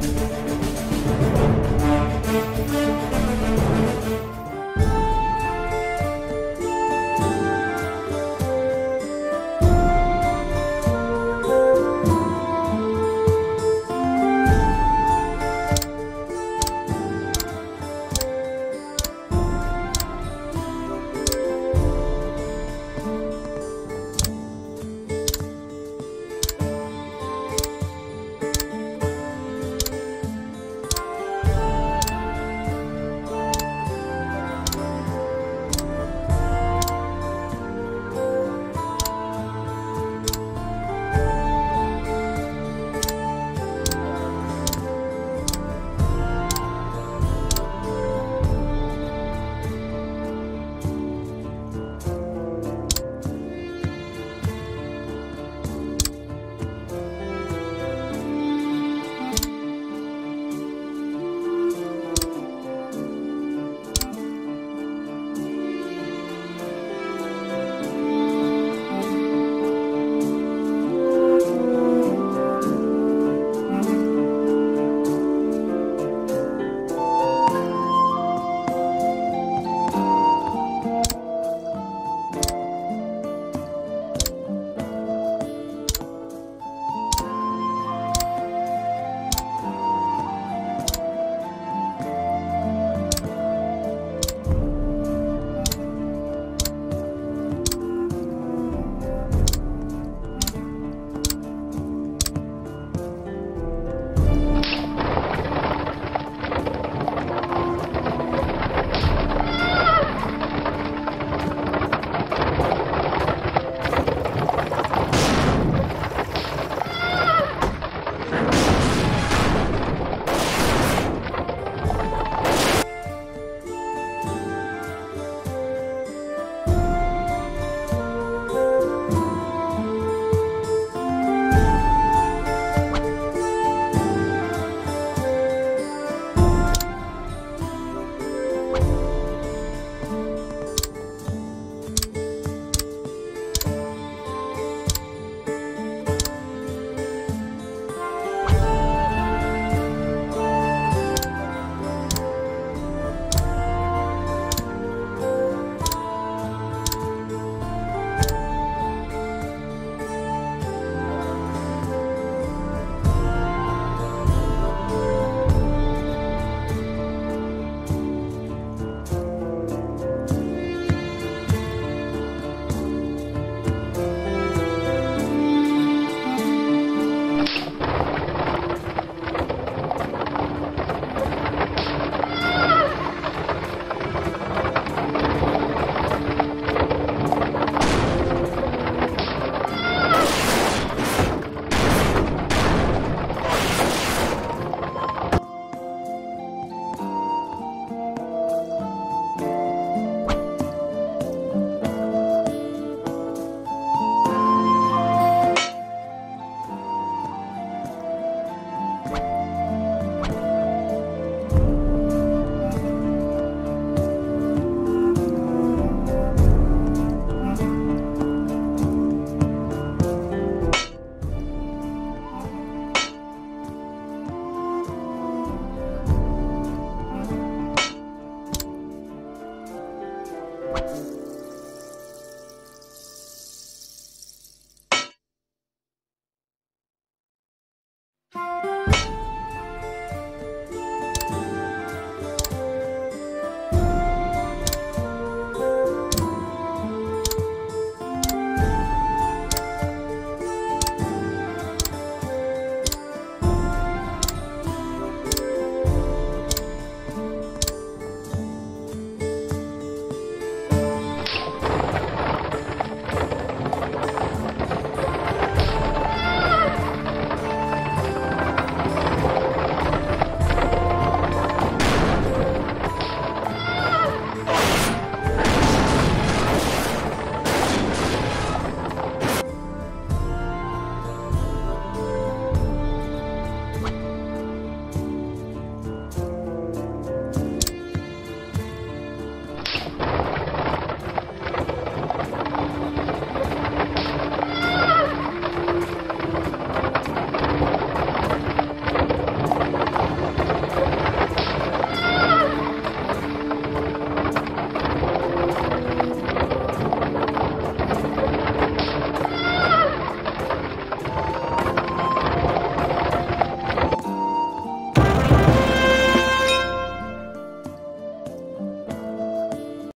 Thank you. Bye.